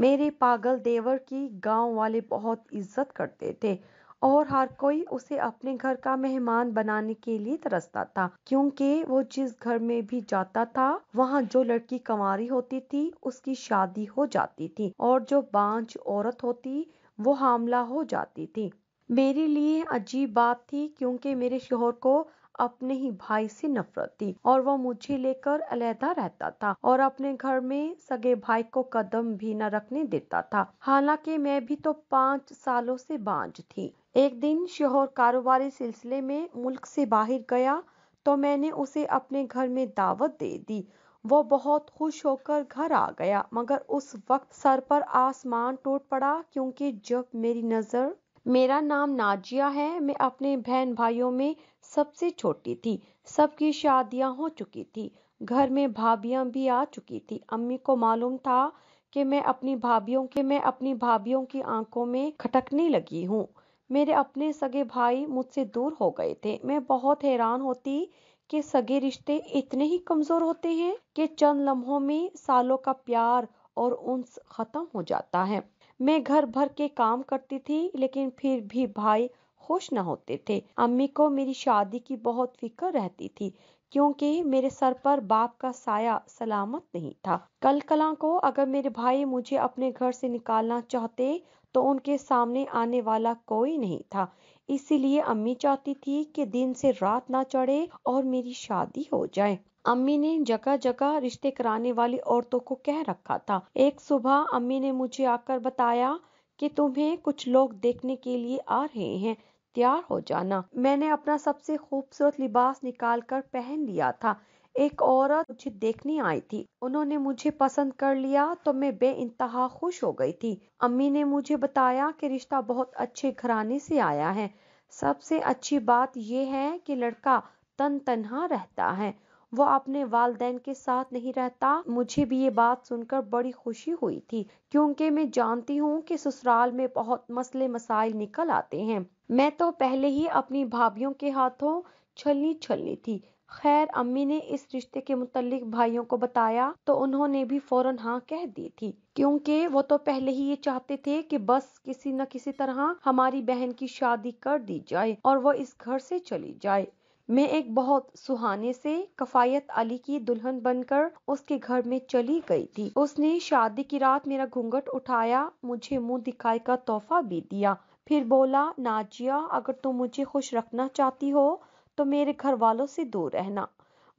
मेरे पागल देवर की गाँव वाले बहुत इज़्ज़त करते थे और हर कोई उसे अपने घर का मेहमान बनाने के लिए तरसता था, क्योंकि वो जिस घर में भी जाता था, वहाँ जो लड़की कंवारी होती थी, उसकी शादी हो जाती थी और जो बांझ औरत होती, वो हामला हो जाती थी। मेरे लिए अजीब बात थी, क्योंकि मेरे शोहर को अपने ही भाई से नफरत थी और वो मुझे लेकर अलहदा रहता था और अपने घर में सगे भाई को कदम भी न रखने देता था। हालाँकि मैं भी तो पाँच सालों से बांझ थी। एक दिन शोहर कारोबारी सिलसिले में मुल्क से बाहर गया तो मैंने उसे अपने घर में दावत दे दी। वो बहुत खुश होकर घर आ गया, मगर उस वक्त सर पर आसमान टूट पड़ा क्योंकि जब मेरी नज़र, मेरा नाम नाजिया है, मैं अपने बहन भाइयों में सबसे छोटी थी। सबकी शादियाँ हो चुकी थी। घर में भाभियाँ भी आ चुकी थी। अम्मी को मालूम था कि मैं अपनी भाभीियों के, मैं अपनी भाभीियों की आँखों में खटकने लगी हूँ। मेरे अपने सगे भाई मुझसे दूर हो गए थे। मैं बहुत हैरान होती कि सगे रिश्ते इतने ही कमज़ोर होते हैं कि चंद लम्हों में सालों का प्यार और उन्स खत्म हो जाता है। मैं घर भर के काम करती थी, लेकिन फिर भी भाई खुश न होते थे। अम्मी को मेरी शादी की बहुत फ़िक्र रहती थी, क्योंकि मेरे सर पर बाप का साया सलामत नहीं था। कल कला को अगर मेरे भाई मुझे अपने घर से निकालना चाहते तो उनके सामने आने वाला कोई नहीं था। इसीलिए अम्मी चाहती थी कि दिन से रात ना चढ़े और मेरी शादी हो जाए। अम्मी ने जगह जगह रिश्ते कराने वाली औरतों को कह रखा था। एक सुबह अम्मी ने मुझे आकर बताया कि तुम्हें कुछ लोग देखने के लिए आ रहे हैं। तैयार हो जाना। मैंने अपना सबसे खूबसूरत लिबास निकाल कर पहन लिया था। एक औरत मुझे देखने आई थी। उन्होंने मुझे पसंद कर लिया तो मैं बे इंतहा खुश हो गई थी। अम्मी ने मुझे बताया कि रिश्ता बहुत अच्छे घराने से आया है। सबसे अच्छी बात यह है कि लड़का तन तनहा रहता है। वो अपने वालदेन के साथ नहीं रहता। मुझे भी ये बात सुनकर बड़ी खुशी हुई थी, क्योंकि मैं जानती हूँ कि ससुराल में बहुत मसले मसाइल निकल आते हैं। मैं तो पहले ही अपनी भाभीियों के हाथों छलनी छलनी थी। खैर, अम्मी ने इस रिश्ते के मुतलिक भाइयों को बताया तो उन्होंने भी फ़ौरन हाँ कह दी थी, क्योंकि वो तो पहले ही ये चाहते थे कि बस किसी न किसी तरह हमारी बहन की शादी कर दी जाए और वो इस घर से चली जाए। मैं एक बहुत सुहाने से कफायत अली की दुल्हन बनकर उसके घर में चली गई थी। उसने शादी की रात मेरा घूंघट उठाया मुझे मुँह दिखाई का तोहफा भी दिया। फिर बोला नाजिया अगर तुम मुझे खुश रखना चाहती हो तो मेरे घर वालों से दूर रहना।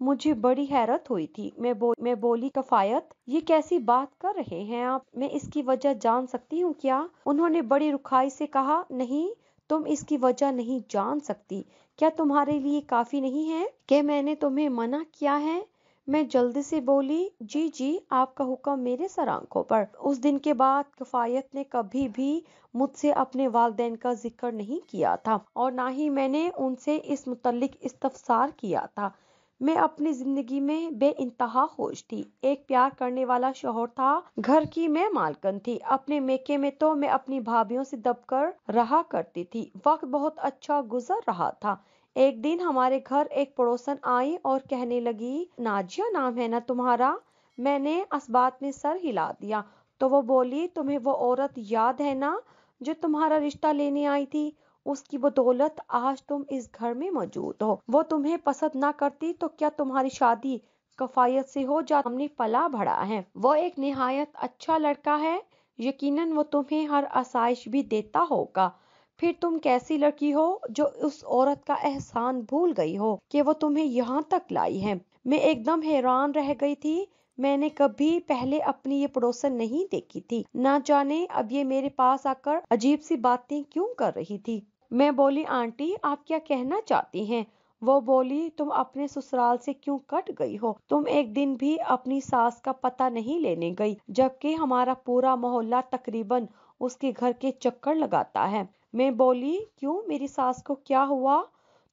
मुझे बड़ी हैरत हुई थी। मैं बो, मैं बोली कफायत ये कैसी बात कर रहे हैं आप? मैं इसकी वजह जान सकती हूँ क्या? उन्होंने बड़ी रुखाई से कहा नहीं तुम इसकी वजह नहीं जान सकती। क्या तुम्हारे लिए काफ़ी नहीं है कि मैंने तुम्हें मना किया है? मैं जल्दी से बोली, जी जी, आपका हुक्म मेरे सर आँखों पर। उस दिन के बाद कफायत ने कभी भी मुझसे अपने वालदेन का ज़िक्र नहीं किया था, और ना ही मैंने उनसे इस मुतलिक इस्तफसार किया था। मैं अपनी ज़िंदगी में बे इंतहा खुश थी। एक प्यार करने वाला शोहर था। घर की मैं मालकन थी। अपने मेके में तो मैं अपनी भाभीियों से दबकर रहा करती थी। वक्त बहुत अच्छा गुजर रहा था। एक दिन हमारे घर एक पड़ोसन आई और कहने लगी, नाजिया नाम है ना तुम्हारा? मैंने इस बात में सर हिला दिया। तो वो बोली, तुम्हें वो औरत याद है ना, जो तुम्हारा रिश्ता लेने आई थी? उसकी बदौलत आज तुम इस घर में मौजूद हो। वो तुम्हें पसंद ना करती तो क्या तुम्हारी शादी कफायत से हो जा हमने पला भरा है। वो एक नहायत अच्छा लड़का है। यकीनन वो तुम्हें हर आसाइश भी देता होगा। फिर तुम कैसी लड़की हो जो उस औरत का एहसान भूल गई हो कि वो तुम्हें यहाँ तक लाई है? मैं एकदम हैरान रह गई थी। मैंने कभी पहले अपनी ये पड़ोसन नहीं देखी थी। ना जाने अब ये मेरे पास आकर अजीब सी बातें क्यों कर रही थी। मैं बोली, आंटी, आप क्या कहना चाहती हैं? वो बोली, तुम अपने ससुराल से क्यों कट गई हो? तुम एक दिन भी अपनी सास का पता नहीं लेने गई, जबकि हमारा पूरा मोहल्ला तकरीबन उसके घर के चक्कर लगाता है। मैं बोली, क्यों? मेरी सास को क्या हुआ?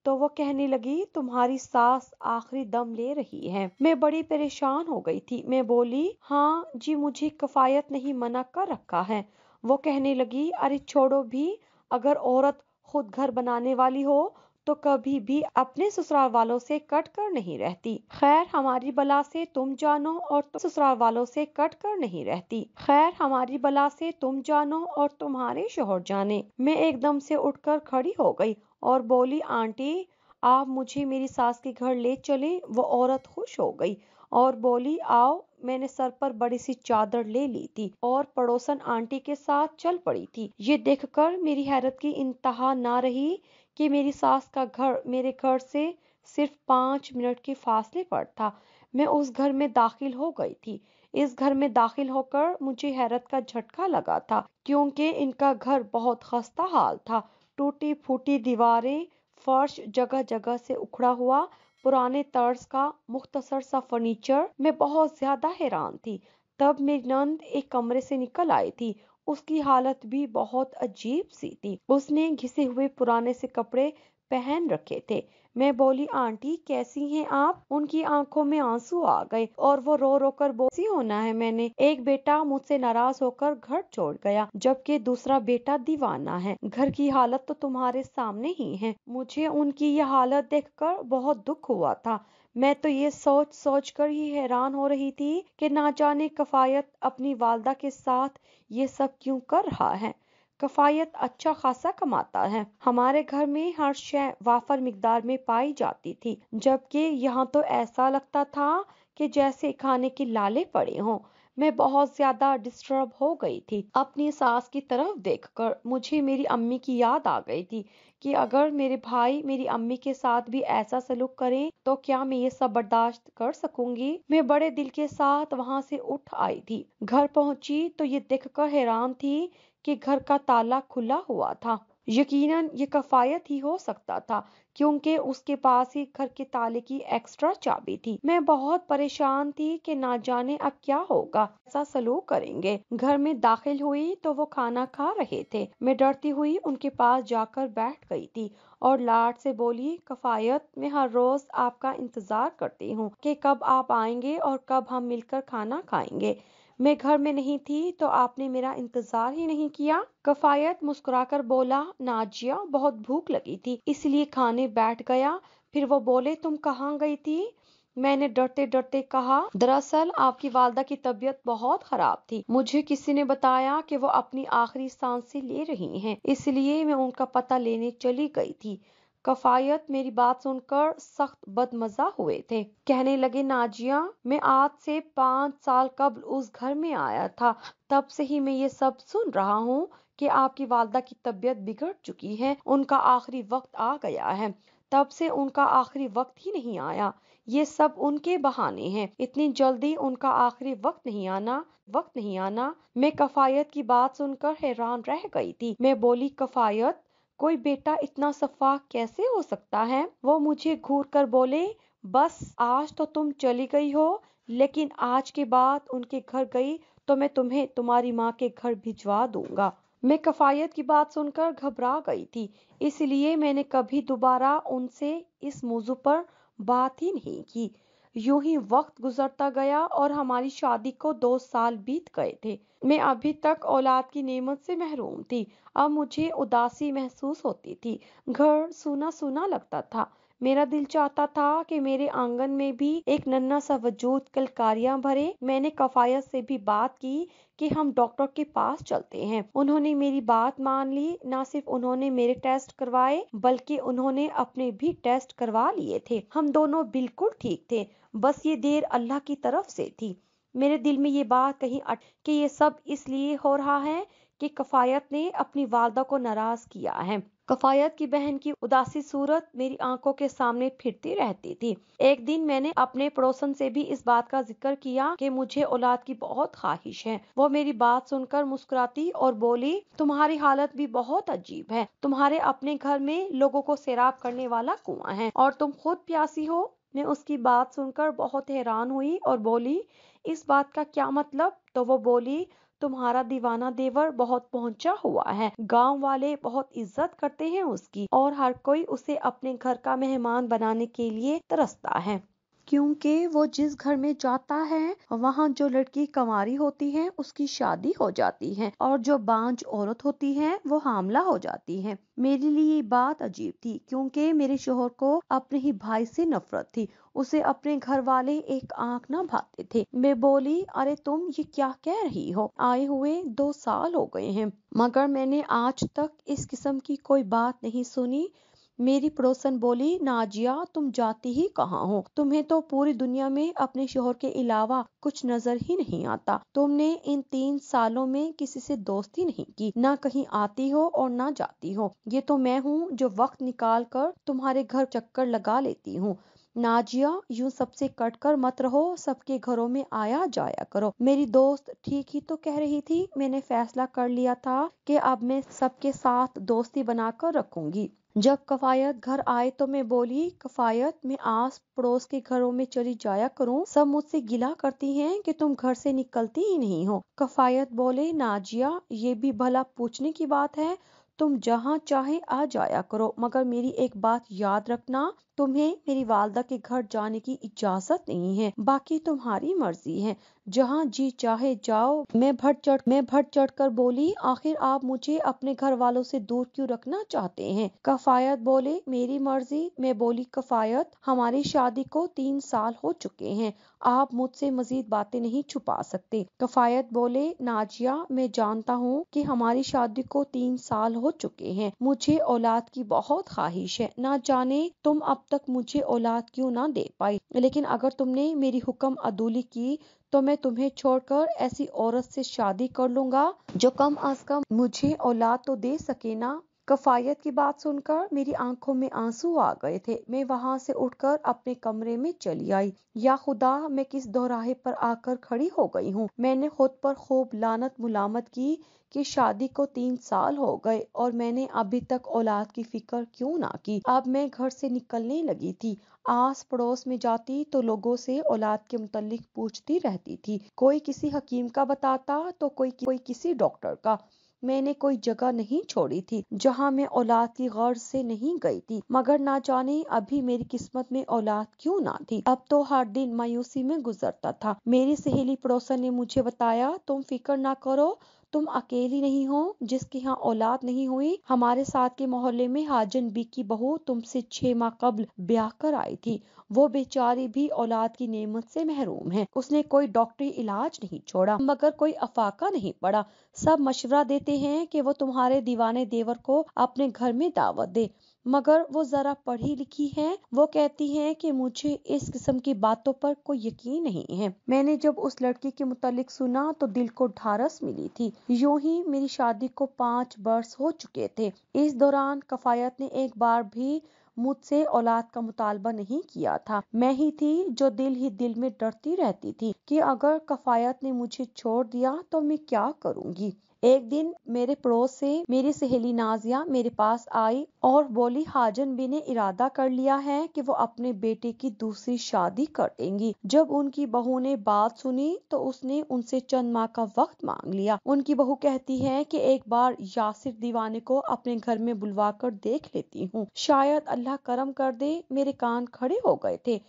तो वो कहने लगी, तुम्हारी सास आखिरी दम ले रही है। मैं बड़ी परेशान हो गई थी। मैं बोली हाँ जी, मुझे कफायत नहीं मना कर रखा है। वो कहने लगी, अरे छोड़ो भी, अगर औरत खुद घर बनाने वाली हो तो कभी भी अपने ससुराल वालों से कट कर नहीं रहती। खैर, हमारी बला से तुम जानो और तुम ससुराल वालों से कट कर नहीं रहती। खैर, हमारी बला से तुम जानो और तुम्हारे शोहर जाने। मैं एकदम से उठकर खड़ी हो गई और बोली, आंटी, आप मुझे मेरी सास के घर ले चले, वो औरत खुश हो गई। और बोली, आओ, मैंने सर पर बड़ी सी चादर ले ली थी और पड़ोसन आंटी के साथ चल पड़ी थी। ये देखकर मेरी हैरत की इंतहा ना रही कि मेरी सास का घर मेरे घर से सिर्फ़ पाँच मिनट के फासले पर था। मैं उस घर में दाखिल हो गई थी। इस घर में दाखिल होकर मुझे हैरत का झटका लगा था, क्योंकि इनका घर बहुत खस्ता हाल था। टूटी फूटी दीवारें फर्श जगह जगह से उखड़ा हुआ पुराने तर्ज का मुख्तसर सा फर्नीचर मैं बहुत ज़्यादा हैरान थी। तब मेरी नंद एक कमरे से निकल आई थी। उसकी हालत भी बहुत अजीब सी थी। उसने घिसे हुए पुराने से कपड़े पहन रखे थे। मैं बोली, आंटी, कैसी हैं आप? उनकी आँखों में आँसू आ गए और वो रो रो कर बोसी होना है मैंने? एक बेटा मुझसे नाराज़ होकर घर छोड़ गया, जबकि दूसरा बेटा दीवाना है। घर की हालत तो तुम्हारे सामने ही है। मुझे उनकी ये हालत देखकर बहुत दुख हुआ था। मैं तो ये सोच सोच कर ही हैरान हो रही थी कि ना जाने कफायत अपनी वालदा के साथ ये सब क्यों कर रहा है। कफायत अच्छा खासा कमाता है। हमारे घर में हर शय वाफर मकदार में पाई जाती थी, जबकि यहाँ तो ऐसा लगता था कि जैसे खाने के लाले पड़े हों। मैं बहुत ज़्यादा डिस्टर्ब हो गई थी। अपनी सास की तरफ़ देखकर मुझे मेरी अम्मी की याद आ गई थी कि अगर मेरे भाई मेरी अम्मी के साथ भी ऐसा सलूक करें तो क्या मैं ये सब बर्दाश्त कर सकूँगी? मैं बड़े दिल के साथ वहाँ से उठ आई थी। घर पहुँची तो ये देखकर हैरान थी कि घर का ताला खुला हुआ था। यकीनन ये कफायत ही हो सकता था, क्योंकि उसके पास ही घर के ताले की एक्स्ट्रा चाबी थी। मैं बहुत परेशान थी कि ना जाने अब क्या होगा। ऐसा सलूक करेंगे। घर में दाखिल हुई तो वो खाना खा रहे थे। मैं डरती हुई उनके पास जाकर बैठ गई थी और लाड से बोली, कफायत मैं हर रोज आपका इंतज़ार करती हूँ कि कब आप आएँगे और कब हम मिलकर खाना खाएँगे। मैं घर में नहीं थी तो आपने मेरा इंतज़ार ही नहीं किया। कफायत मुस्कुराकर बोला, नाजिया, बहुत भूख लगी थी, इसलिए खाने बैठ गया। फिर वो बोले, तुम कहाँ गई थी? मैंने डरते डरते कहा, दरअसल आपकी वालदा की तबीयत बहुत खराब थी। मुझे किसी ने बताया कि वो अपनी आखिरी साँसें ले रही हैं, इसलिए मैं उनका पता लेने चली गई थी। कफायत मेरी बात सुनकर सख्त बदमजा हुए थे। कहने लगे, नाजिया, मैं आज से पाँच साल कबल उस घर में आया था। तब से ही मैं ये सब सुन रहा हूँ कि आपकी वालदा की तबीयत बिगड़ चुकी है, उनका आखिरी वक्त आ गया है। तब से उनका आखिरी वक्त ही नहीं आया। ये सब उनके बहाने हैं। इतनी जल्दी उनका आखिरी वक्त नहीं आना, वक्त नहीं आना। मैं कफायत की बात सुनकर हैरान रह गई थी। मैं बोली, कफायत? कोई बेटा इतना सफ़ा कैसे हो सकता है? वो मुझे घूर कर बोले, बस, आज तो तुम चली गई हो, लेकिन आज के बाद उनके घर गई तो मैं तुम्हें तुम्हारी माँ के घर भिजवा दूँगा। मैं कफायत की बात सुनकर घबरा गई थी, इसलिए मैंने कभी दोबारा उनसे इस मौजू पर बात ही नहीं की। यूँ ही वक्त गुजरता गया और हमारी शादी को दो साल बीत गए थे। मैं अभी तक औलाद की नेमत से महरूम थी। अब मुझे उदासी महसूस होती थी। घर सूना सूना लगता था। मेरा दिल चाहता था कि मेरे आँगन में भी एक नन्ना सा वजूद कलकारियाँ भरे। मैंने कफायत से भी बात की कि हम डॉक्टर के पास चलते हैं। उन्होंने मेरी बात मान ली। न सिर्फ़ उन्होंने मेरे टेस्ट करवाए, बल्कि उन्होंने अपने भी टेस्ट करवा लिए थे। हम दोनों बिल्कुल ठीक थे। बस ये देर अल्लाह की तरफ़ से थी। मेरे दिल में ये बात कहीं अट कि ये सब इसलिए हो रहा है कि कफायत ने अपनी वालदा को नाराज़ किया है। कफायत की बहन की उदासी सूरत मेरी आँखों के सामने फिरती रहती थी। एक दिन मैंने अपने पड़ोसन से भी इस बात का ज़िक्र किया कि मुझे औलाद की बहुत ख्वाहिश है। वो मेरी बात सुनकर मुस्कुराती और बोली, तुम्हारी हालत भी बहुत अजीब है। तुम्हारे अपने घर में लोगों को सैराब करने वाला कुआँ है और तुम खुद प्यासी हो। मैं उसकी बात सुनकर बहुत हैरान हुई और बोली, इस बात का क्या मतलब? तो वो बोली तुम्हारा दीवाना देवर बहुत पहुँचा हुआ है। गाँव वाले बहुत इज़्ज़त करते हैं उसकी और हर कोई उसे अपने घर का मेहमान बनाने के लिए तरसता है। क्योंकि वो जिस घर में जाता है, वहाँ जो लड़की कंवारी होती है, उसकी शादी हो जाती है और जो बांझ औरत होती है, वो हामला हो जाती है। मेरे लिए ये बात अजीब थी क्योंकि मेरे शोहर को अपने ही भाई से नफरत थी। उसे अपने घर वाले एक आँख ना भाते थे। मैं बोली, अरे तुम ये क्या कह रही हो? आए हुए दो साल हो गए हैं। मगर मैंने आज तक इस किस्म की कोई बात नहीं सुनी मेरी पड़ोसन बोली नाजिया तुम जाती ही कहाँ हो? तुम्हें तो पूरी दुनिया में अपने शोहर के अलावा कुछ नज़र ही नहीं आता। तुमने इन तीन सालों में किसी से दोस्ती नहीं की। ना कहीं आती हो और ना जाती हो। ये तो मैं हूँ जो वक्त निकाल कर तुम्हारे घर चक्कर लगा लेती हूँ। नाजिया यूँ सबसे कटकर मत रहो। सबके घरों में आया जाया करो। मेरी दोस्त ठीक ही तो कह रही थी, मैंने फैसला कर लिया था कि अब मैं सबके साथ दोस्ती बनाकर रखूँगी। जब कफायत घर आए तो मैं बोली, कफायत मैं आस पड़ोस के घरों में चली जाया करूँ। सब मुझसे गिला करती हैं कि तुम घर से निकलती ही नहीं हो। कफायत बोले नाजिया ये भी भला पूछने की बात है। तुम जहाँ चाहे आ जाया करो, मगर मेरी एक बात याद रखना। तुम्हें मेरी वालदा के घर जाने की इजाज़त नहीं है, बाकी तुम्हारी मर्ज़ी है। जहाँ जी चाहे जाओ। मैं भट चढ़, मैं भट चढ़ कर बोली, आखिर आप मुझे अपने घर वालों से दूर क्यों रखना चाहते हैं? कफायत बोले, मेरी मर्ज़ी। मैं बोली, कफायत? हमारी शादी को तीन साल हो चुके हैं। आप मुझसे मजीद बातें नहीं छुपा सकते। कफायत बोले, नाजिया, मैं जानता हूँ कि हमारी शादी को तीन साल हो चुके हैं। मुझे औलाद की बहुत ख्वाहिश है। ना जाने तुम अब तक मुझे औलाद क्यों ना दे पाई? लेकिन अगर तुमने मेरी हुक्म अदूली की तो मैं तुम्हें छोड़कर ऐसी औरत से शादी कर लूँगा, जो कम अज कम मुझे औलाद तो दे सके ना? कफायत की बात सुनकर मेरी आँखों में आँसू आ गए थे। मैं वहाँ से उठकर अपने कमरे में चली आई। या खुदा, मैं किस दोराहे पर आकर खड़ी हो गई हूँ? मैंने खुद पर खूब लानत मुलामत की कि शादी को तीन साल हो गए और मैंने अभी तक औलाद की फ़िक्र क्यों ना की। अब मैं घर से निकलने लगी थी। आस पड़ोस में जाती तो लोगों से औलाद के मुतलिक पूछती रहती थी। कोई किसी हकीम का बताता तो कोई कोई किसी डॉक्टर का। मैंने कोई जगह नहीं छोड़ी थी, जहाँ मैं औलाद की गर्ज से नहीं गई थी। मगर ना जाने अभी मेरी किस्मत में औलाद क्यों ना थी। अब तो हर दिन मायूसी में गुजरता था। मेरी सहेली पड़ोसन ने मुझे बताया, तुम फ़िक्र ना करो तुम अकेली नहीं हो, जिसके यहाँ औलाद नहीं हुई। हमारे साथ के मोहल्ले में हाजन बी की बहू तुमसे छह माह कबल ब्याह कर आई थी। वो बेचारी भी औलाद की नेमत से महरूम है। उसने कोई डॉक्टरी इलाज नहीं छोड़ा, मगर कोई अफाका नहीं पड़ा। सब मशवरा देते हैं कि वो तुम्हारे दीवाने देवर को अपने घर में दावत दे। मगर वो जरा पढ़ी लिखी है। वो कहती है कि मुझे इस किस्म की बातों पर कोई यकीन नहीं है। मैंने जब उस लड़की के मुतालिक सुना तो दिल को ढारस मिली थी। यूँ ही मेरी शादी को पाँच वर्ष हो चुके थे। इस दौरान कफायत ने एक बार भी मुझसे औलाद का मुतालबा नहीं किया था। मैं ही थी जो दिल ही दिल में डरती रहती थी कि अगर कफायत ने मुझे छोड़ दिया तो मैं क्या करूँगी? एक दिन मेरे पड़ोस से मेरी सहेली नाजिया मेरे पास आई और बोली, हाजन बी ने इरादा कर लिया है कि वो अपने बेटे की दूसरी शादी कर देंगी। जब उनकी बहू ने बात सुनी तो उसने उनसे चंद माह का वक्त मांग लिया। उनकी बहू कहती है कि एक बार यासिर दीवाने को अपने घर में बुलवा कर देख लेती हूँ। शायद अल्लाह करम कर दे, मेरे कान खड़े हो गए थे।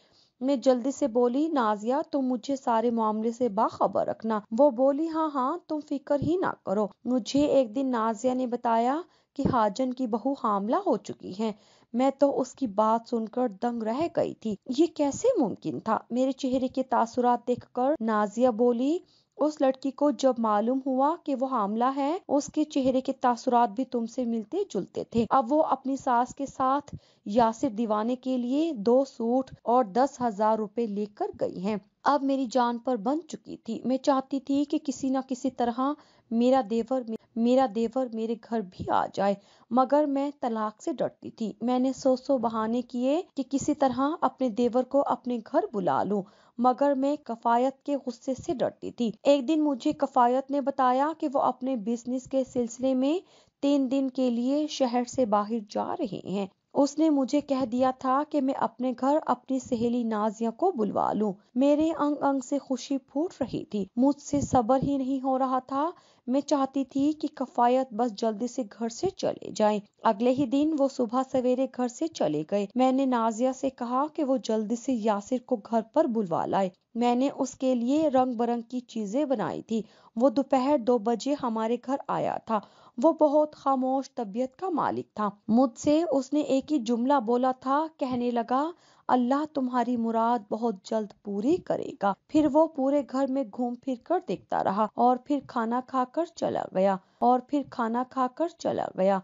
मैं जल्दी से बोली, नाजिया, तुम मुझे सारे मामले से बाखबर रखना। वो बोली हाँ हाँ तुम फ़िक्र ही ना करो। मुझे एक दिन नाजिया ने बताया कि हाजन की बहू हामला हो चुकी है। मैं तो उसकी बात सुनकर दंग रह गई थी। ये कैसे मुमकिन था? मेरे चेहरे के तासुरात देखकर नाजिया बोली उस लड़की को जब मालूम हुआ कि वो हामला है, उसके चेहरे के तासुरात भी तुमसे मिलते जुलते थे। अब वो अपनी सास के साथ यासिर दीवाने के लिए दो सूट और दस हज़ार रुपए लेकर गई हैं। अब मेरी जान पर बन चुकी थी। मैं चाहती थी कि किसी न किसी तरह मेरा देवर मेरा देवर मेरे घर भी आ जाए, मगर मैं तलाक से डरती थी। मैंने सौ सौ बहाने किए कि किसी तरह अपने देवर को अपने घर बुला लूँ। मगर मैं कफायत के गुस्से से डरती थी। एक दिन मुझे कफायत ने बताया कि वो अपने बिज़नेस के सिलसिले में तीन दिन के लिए शहर से बाहर जा रहे हैं। उसने मुझे कह दिया था कि मैं अपने घर अपनी सहेली नाजिया को बुलवा लूँ। मेरे अंग अंग से खुशी फूट रही थी। मुझसे सबर ही नहीं हो रहा था। मैं चाहती थी कि कफायत बस जल्दी से घर से चले जाए। अगले ही दिन वो सुबह सवेरे घर से चले गए। मैंने नाजिया से कहा कि वो जल्दी से यासिर को घर पर बुलवा लाए। मैंने उसके लिए रंग बिरंग की चीज़ें बनाई थी। वो दोपहर दो बजे हमारे घर आया था। वो बहुत खामोश तबीयत का मालिक था। मुझसे उसने एक ही जुमला बोला था, कहने लगा, अल्लाह तुम्हारी मुराद बहुत जल्द पूरी करेगा। फिर वो पूरे घर में घूम फिर कर देखता रहा और फिर खाना खाकर चला गया और फिर खाना खाकर चला गया।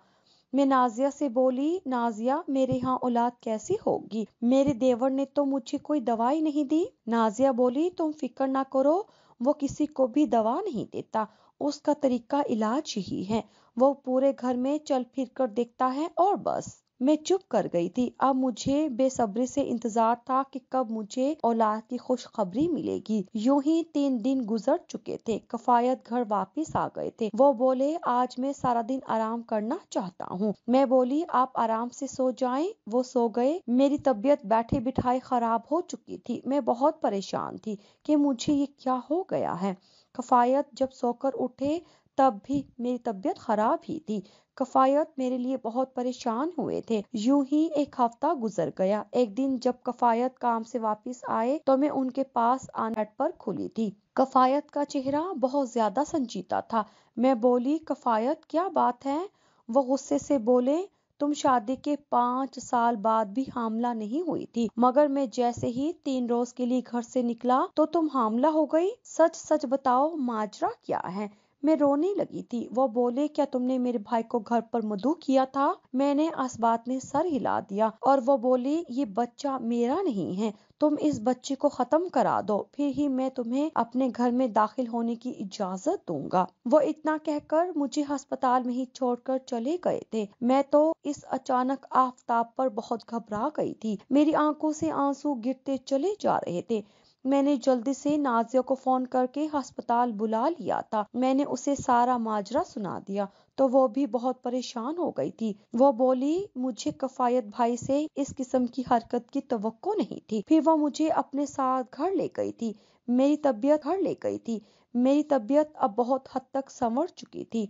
मैं नाजिया से बोली, नाजिया, मेरे यहाँ औलाद कैसी होगी? मेरे देवर ने तो मुझे कोई दवाई नहीं दी। नाजिया बोली, तुम फ़िक्र ना करो, वो किसी को भी दवा नहीं देता। उसका तरीका इलाज ही है। वो पूरे घर में चल फिर कर देखता है और बस। मैं चुप कर गई थी। अब मुझे बेसब्री से इंतज़ार था कि कब मुझे औलाद की खुशखबरी मिलेगी। यूँ ही तीन दिन गुजर चुके थे। कफायत घर वापस आ गए थे। वो बोले, आज मैं सारा दिन आराम करना चाहता हूँ। मैं बोली, आप आराम से सो जाएँ। वो सो गए। मेरी तबीयत बैठे बिठाए खराब हो चुकी थी। मैं बहुत परेशान थी कि मुझे ये क्या हो गया है। कफायत जब सोकर उठे, तब भी मेरी तबीयत खराब ही थी। कफायत मेरे लिए बहुत परेशान हुए थे। यूँ ही एक हफ़्ता गुजर गया। एक दिन जब कफायत काम से वापस आए तो मैं उनके पास आनेट पर खुली थी। कफायत का चेहरा बहुत ज़्यादा संजीता था। मैं बोली, कफायत, क्या बात है? वो गुस्से से बोले तुम शादी के पाँच साल बाद भी हामला नहीं हुई थी। मगर मैं जैसे ही तीन रोज के लिए घर से निकला तो तुम हामला हो गई। सच सच बताओ, माजरा क्या है? मैं रोने लगी थी। वो बोले, क्या तुमने मेरे भाई को घर पर मधु किया था? मैंने इस बात में सर हिला दिया और वो बोली, ये बच्चा मेरा नहीं है। तुम इस बच्चे को खत्म करा दो, फिर ही मैं तुम्हें अपने घर में दाखिल होने की इजाज़त दूँगा। वो इतना कहकर मुझे अस्पताल में ही छोड़कर चले गए थे। मैं तो इस अचानक आफ्ताब पर बहुत घबरा गई थी। मेरी आँखों से आँसू गिरते चले जा रहे थे। मैंने जल्दी से नाजिया को फ़ोन करके अस्पताल बुला लिया था। मैंने उसे सारा माजरा सुना दिया तो वो भी बहुत परेशान हो गई थी। वो बोली, मुझे कफायत भाई से इस किस्म की हरकत की तो नहीं थी। फिर वो मुझे अपने साथ घर ले गई थी। मेरी तबीयत घर ले गई थी। मेरी तबीयत अब बहुत हद तक संवर चुकी थी।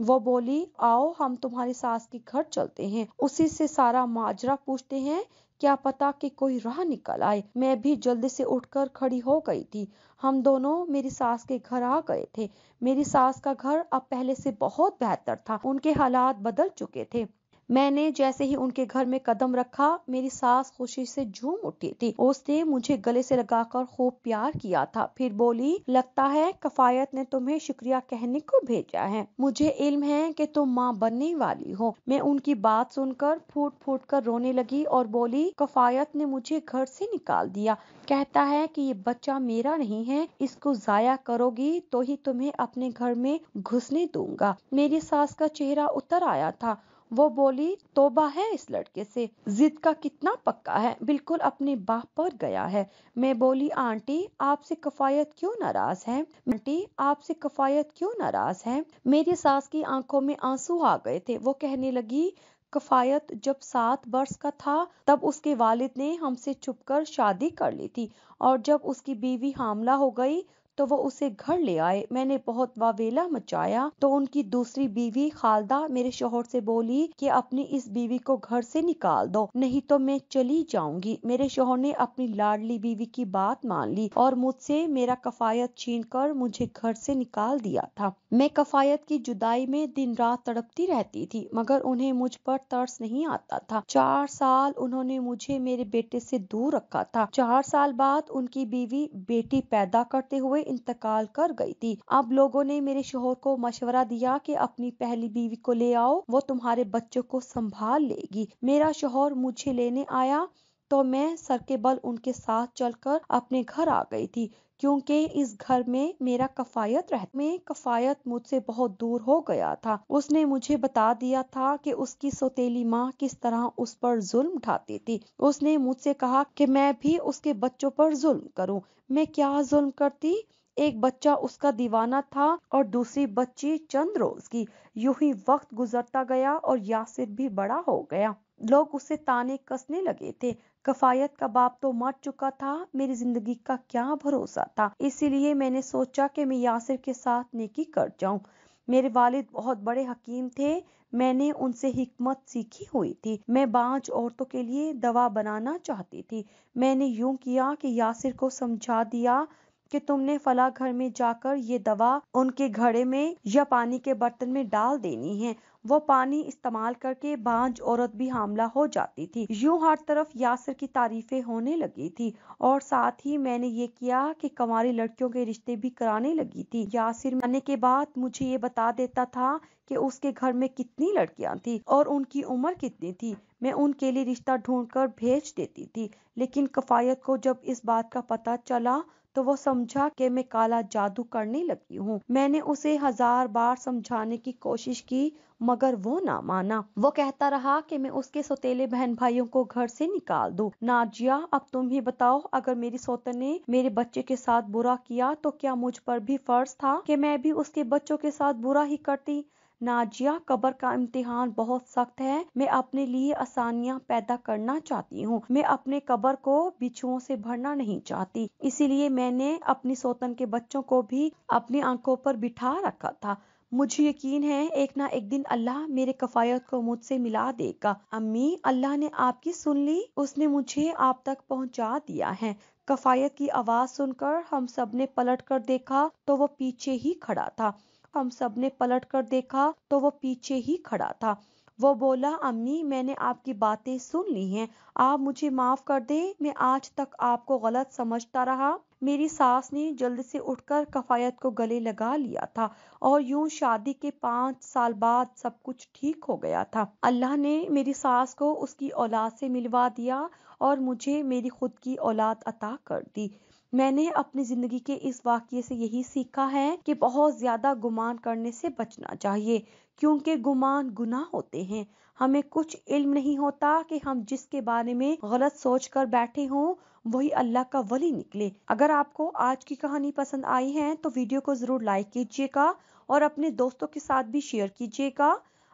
वो बोली, आओ, हम तुम्हारी सास के घर चलते हैं। उसी से सारा माजरा पूछते हैं क्या पता कि कोई राह निकल आए। मैं भी जल्दी से उठकर खड़ी हो गई थी। हम दोनों मेरी सास के घर आ गए थे। मेरी सास का घर अब पहले से बहुत बेहतर था। उनके हालात बदल चुके थे। मैंने जैसे ही उनके घर में कदम रखा, मेरी सास खुशी से झूम उठी थी। उसने मुझे गले से लगाकर खूब प्यार किया था। फिर बोली, लगता है कफायत ने तुम्हें शुक्रिया कहने को भेजा है। मुझे इल्म है कि तुम माँ बनने वाली हो मैं उनकी बात सुनकर फूट फूट कर रोने लगी और बोली, कफायत ने मुझे घर से निकाल दिया। कहता है कि ये बच्चा मेरा नहीं है, इसको जाया करोगी तो ही तुम्हें अपने घर में घुसने दूँगा। मेरी सास का चेहरा उतर आया था। वो बोली, तोबा है इस लड़के से। जिद का कितना पक्का है। बिल्कुल अपने बाप पर गया है। मैं बोली, आंटी, आपसे कफायत क्यों नाराज़ है? आंटी, आपसे कफायत क्यों नाराज़ है? मेरी सास की आँखों में आँसू आ गए थे। वो कहने लगी, कफायत जब सात वर्ष का था, तब उसके वालिद ने हमसे छुपकर शादी कर ली थी और जब उसकी बीवी हामला हो गई तो वो उसे घर ले आए। मैंने बहुत वावेला मचाया। तो उनकी दूसरी बीवी खालदा मेरे शोहर से बोली कि अपनी इस बीवी को घर से निकाल दो, नहीं तो मैं चली जाऊँगी। मेरे शोहर ने अपनी लाडली बीवी की बात मान ली और मुझसे मेरा कफायत छीन कर मुझे घर से निकाल दिया था। मैं कफायत की जुदाई में दिन रात तड़पती रहती थी, मगर उन्हें मुझ पर तरस नहीं आता था। चार साल उन्होंने मुझे मेरे बेटे से दूर रखा था। चार साल बाद उनकी बीवी बेटी पैदा करते हुए इंतकाल कर गई थी। अब लोगों ने मेरे शोहर को मशवरा दिया कि अपनी पहली बीवी को ले आओ, वो तुम्हारे बच्चों को संभाल लेगी। मेरा शोहर मुझे लेने आया तो मैं सर के बल उनके साथ चलकर अपने घर आ गई थी, क्योंकि इस घर में मेरा कफायत रह, में कफायत मुझसे बहुत दूर हो गया था। उसने मुझे बता दिया था कि उसकी सोतेली माँ किस तरह उस पर जुल्म उठाती थी। उसने मुझसे कहा कि मैं भी उसके बच्चों पर जुल्म करूँ। मैं क्या जुल्म करती? एक बच्चा उसका दीवाना था और दूसरी बच्ची चंद रोज की यूँ ही वक्त गुजरता गया और यासिर भी बड़ा हो गया। लोग उसे ताने कसने लगे थे। कफायत का बाप तो मर चुका था, मेरी ज़िंदगी का क्या भरोसा था? इसीलिए मैंने सोचा कि मैं यासिर के साथ नेकी कर जाऊँ। मेरे वालिद बहुत बड़े हकीम थे, मैंने उनसे हिकमत सीखी हुई थी। मैं बांझ औरतों के लिए दवा बनाना चाहती थी। मैंने यूँ किया कि यासिर को समझा दिया कि तुमने फला घर में जाकर ये दवा उनके घड़े में या पानी के बर्तन में डाल देनी है। वो पानी इस्तेमाल करके बांझ औरत भी हमला हो जाती थी। यूँ हर तरफ़ यासिर की तारीफें होने लगी थी और साथ ही मैंने ये किया कि कमारी लड़कियों के रिश्ते भी कराने लगी थी। यासिर मरने के बाद मुझे ये बता देता था कि उसके घर में कितनी लड़कियाँ थी और उनकी उम्र कितनी थी। मैं उनके लिए रिश्ता ढूंढकर भेज देती थी, लेकिन कफायत को जब इस बात का पता चला तो वो समझा कि मैं काला जादू करने लगी हूँ। मैंने उसे हज़ार बार समझाने की कोशिश की, मगर वो ना माना। वो कहता रहा कि मैं उसके सोतेले बहन भाइयों को घर से निकाल दूँ। नाजिया, अब तुम ही बताओ, अगर मेरी सोतन ने मेरे बच्चे के साथ बुरा किया तो क्या मुझ पर भी फ़र्ज़ था कि मैं भी उसके बच्चों के साथ बुरा ही करती? नाजिया, कब्र का इम्तिहान बहुत सख्त है। मैं अपने लिए आसानियाँ पैदा करना चाहती हूँ। मैं अपने कब्र को बिछुओं से भरना नहीं चाहती। इसीलिए मैंने अपनी सोतन के बच्चों को भी अपनी आँखों पर बिठा रखा था। मुझे यकीन है, एक ना एक दिन अल्लाह मेरे कफायत को मुझसे मिला देगा। अम्मी, अल्लाह ने आपकी सुन ली। उसने मुझे आप तक पहुँचा दिया है। कफायत की आवाज़ सुनकर हम सबने पलट कर देखा तो वो पीछे ही खड़ा था। हम सबने पलट कर देखा तो वो पीछे ही खड़ा था। वो बोला, अम्मी, मैंने आपकी बातें सुन ली हैं। आप मुझे माफ़ कर दे, मैं आज तक आपको गलत समझता रहा। मेरी सास ने जल्द से उठकर कफायत को गले लगा लिया था और यूँ शादी के पाँच साल बाद सब कुछ ठीक हो गया था। अल्लाह ने मेरी सास को उसकी औलाद से मिलवा दिया और मुझे मेरी खुद की औलाद अता कर दी। मैंने अपनी ज़िंदगी के इस वाक्य से यही सीखा है कि बहुत ज़्यादा गुमान करने से बचना चाहिए, क्योंकि गुमान गुनाह होते हैं। हमें कुछ इल्म नहीं होता कि हम जिसके बारे में गलत सोच कर बैठे हों, वही अल्लाह का वली निकले। अगर आपको आज की कहानी पसंद आई है तो वीडियो को ज़रूर लाइक कीजिएगा और अपने दोस्तों के साथ भी शेयर कीजिएगा।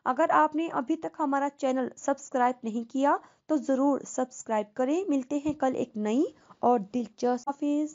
अगर आपने अभी तक हमारा चैनल सब्सक्राइब नहीं किया तो ज़रूर सब्सक्राइब करें। मिलते हैं कल एक नई और दिलचस्प हाफिज